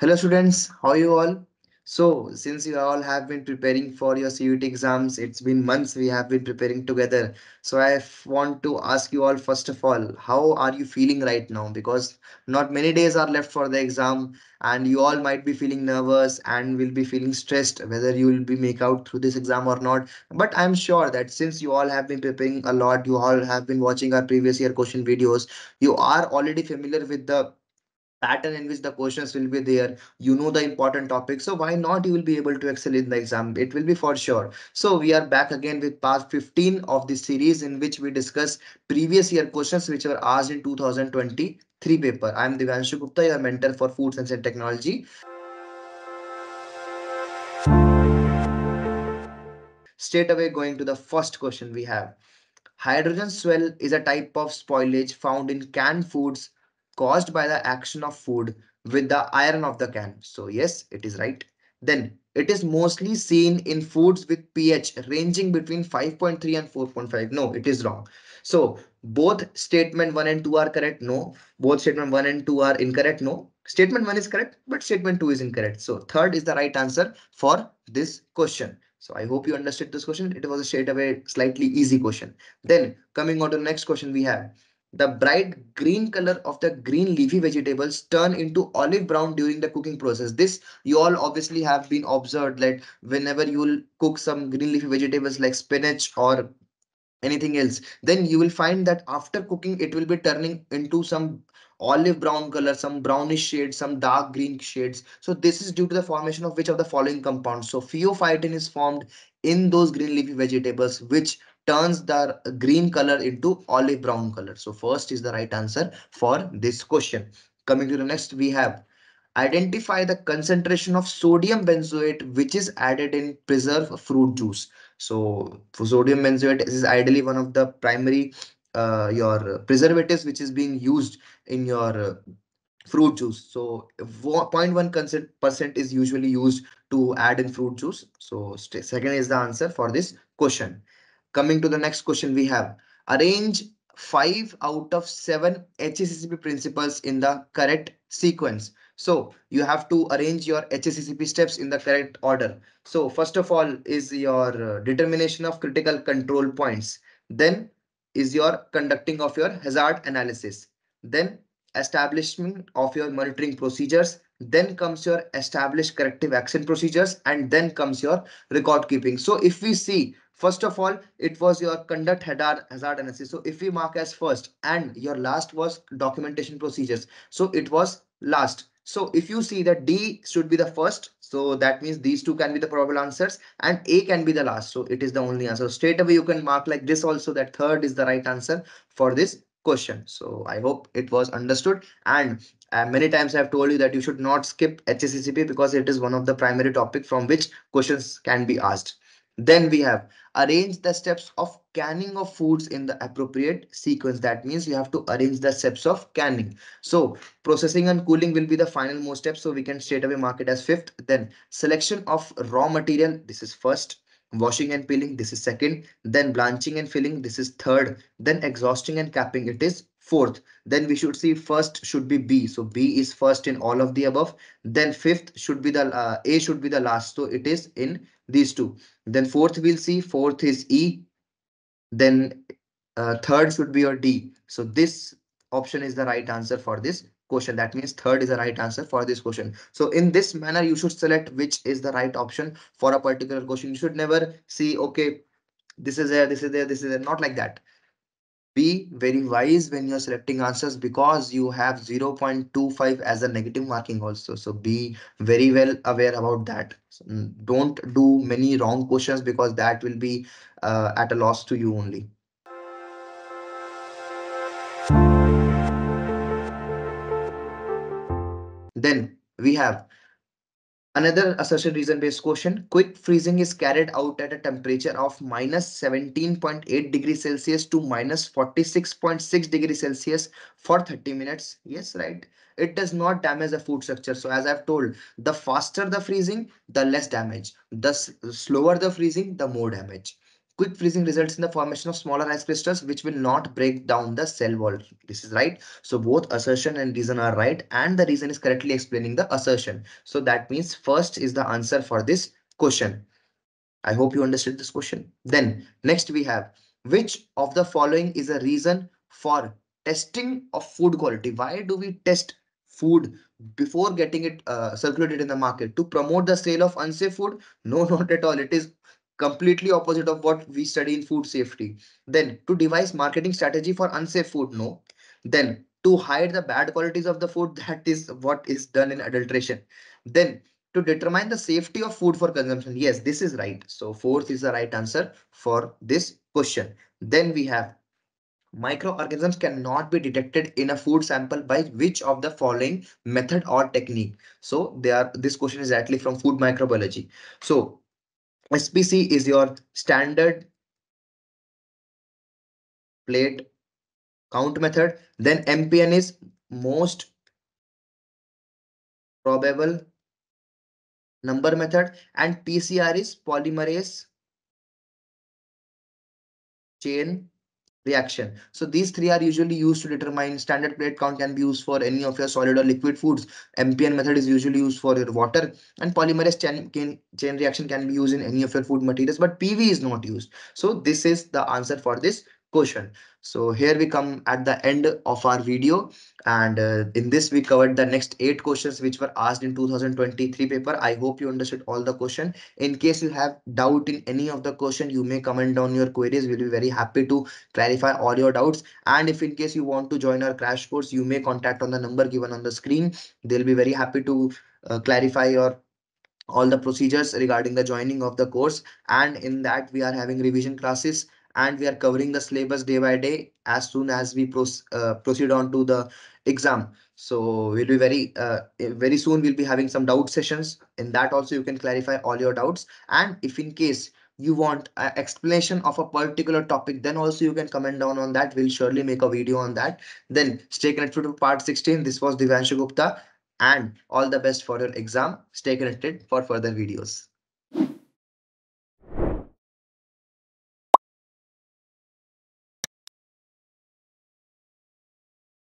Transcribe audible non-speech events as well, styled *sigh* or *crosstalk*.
Hello students, how are you all? So since you all have been preparing for your CUET exams, it's been months we have been preparing together. So I want to ask you all first of all, how are you feeling right now? Because not many days are left for the exam and you all might be feeling nervous and will be feeling stressed whether you will be make out through this exam or not. But I'm sure that since you all have been preparing a lot, you all have been watching our previous year question videos, you are already familiar with the pattern in which the questions will be there. You know the important topics so why not you will be able to excel in the exam? It will be for sure. So we are back again with part 15 of the series in which we discuss previous year questions which were asked in 2023 paper. I am Divyanshu Gupta your mentor for food science and technology. Straight away going to the first question we have. Hydrogen swell is a type of spoilage found in canned foods caused by the action of food with the iron of the can. So yes, it is right. Then it is mostly seen in foods with pH ranging between 5.3 and 4.5. No, it is wrong. So both statement 1 and 2 are correct. No. Both statement 1 and 2 are incorrect. No. Statement 1 is correct, but statement 2 is incorrect. So third is the right answer for this question. So I hope you understood this question. It was a straight away slightly easy question. Then coming on to the next question we have the bright green color of the green leafy vegetables turn into olive brown during the cooking process. This you all obviously have been observed that whenever you will cook some green leafy vegetables like spinach or anything else, then you will find that after cooking it will be turning into some olive brown color, some brownish shades, some dark green shades. So this is due to the formation of which of the following compounds. So pheophytin is formed in those green leafy vegetables which turns the green color into olive brown color. So first is the right answer for this question. Coming to the next, we have identify the concentration of sodium benzoate which is added in preserve fruit juice. So sodium benzoate is ideally one of the primary uh, your preservatives which is being used in your uh, fruit juice. So 0.1 percent is usually used to add in fruit juice. So second is the answer for this question. Coming to the next question we have arrange five out of seven HACCP principles in the correct sequence. So you have to arrange your HACCP steps in the correct order. So first of all is your uh, determination of critical control points. Then is your conducting of your hazard analysis. Then establishment of your monitoring procedures. Then comes your established corrective action procedures and then comes your record keeping. So if we see First of all, it was your conduct hazard, hazard analysis. So if we mark as first and your last was documentation procedures. So it was last. So if you see that D should be the first, so that means these two can be the probable answers and A can be the last. So it is the only answer. Straight away you can mark like this also that third is the right answer for this question. So I hope it was understood and uh, many times I have told you that you should not skip HACCP because it is one of the primary topic from which questions can be asked. Then we have arrange the steps of canning of foods in the appropriate sequence. That means you have to arrange the steps of canning. So processing and cooling will be the final most step. So we can straight away mark it as fifth. Then selection of raw material. This is first. Washing and peeling. This is second. Then blanching and filling. This is third. Then exhausting and capping. It is fourth. Then we should see first should be B. So B is first in all of the above. Then fifth should be the uh, A should be the last. So it is in these two. Then fourth we'll see fourth is E. Then uh, third should be your D. So this option is the right answer for this question. That means third is the right answer for this question. So in this manner, you should select which is the right option for a particular question. You should never see, okay, this is there, this is there, this is there. Not like that be very wise when you're selecting answers because you have 0.25 as a negative marking also. So be very well aware about that. So mm, don't do many wrong questions because that will be uh, at a loss to you only. Then we have Another assertion reason based question. Quick freezing is carried out at a temperature of minus 17.8 degrees Celsius to minus 46.6 degrees Celsius for 30 minutes. Yes, right. It does not damage the food structure. So as I've told, the faster the freezing, the less damage. The slower the freezing, the more damage. Quick freezing results in the formation of smaller ice crystals which will not break down the cell wall. This is right. So both assertion and reason are right and the reason is correctly explaining the assertion. So that means first is the answer for this question. I hope you understood this question. Then next we have which of the following is a reason for testing of food quality? Why do we test food before getting it uh, circulated in the market to promote the sale of unsafe food? No, *laughs* not at all. It is completely opposite of what we study in food safety. Then to devise marketing strategy for unsafe food, no. Then to hide the bad qualities of the food, *laughs* that is what is done in adulteration. Then to determine the safety of food for consumption, yes, this is right. So fourth is the right answer for this question. Then we have microorganisms cannot be detected in a food sample by which of the following method or technique so they are this question is actually from food microbiology so SPC is your standard plate count method. Then MPN is most probable number method and PCR is polymerase chain reaction. So these three are usually used to determine standard plate count can be used for any of your solid or liquid foods. MPN method is usually used for your water and polymerase chain, chain reaction can be used in any of your food materials, but PV is not used. So this is the answer for this question. So here we come at the end of our video and uh, in this we covered the next eight questions which were asked in 2023 paper. I hope you understood all the question. In case you have doubt in any of the question, you may comment down your queries. We'll be very happy to clarify all your doubts. And if in case you want to join our crash course, you may contact on the number given on the screen. They'll be very happy to uh, clarify your all the procedures regarding the joining of the course and in that we are having revision classes and we are covering the syllabus day by day as soon as we uh, proceed on to the exam. So we'll be very, uh, very soon we'll be having some doubt sessions. In that also you can clarify all your doubts. And if in case you want an explanation of a particular topic, then also you can comment down on that. We'll surely make a video on that. Then stay connected to part 16. This was Divyanshu Gupta and all the best for your exam. Stay connected for further videos.